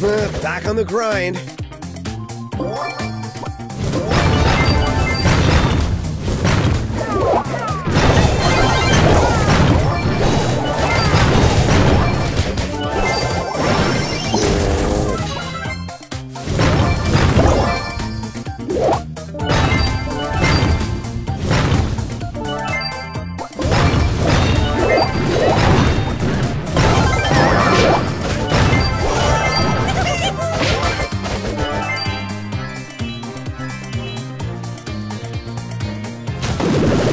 Back on the grind. Bronze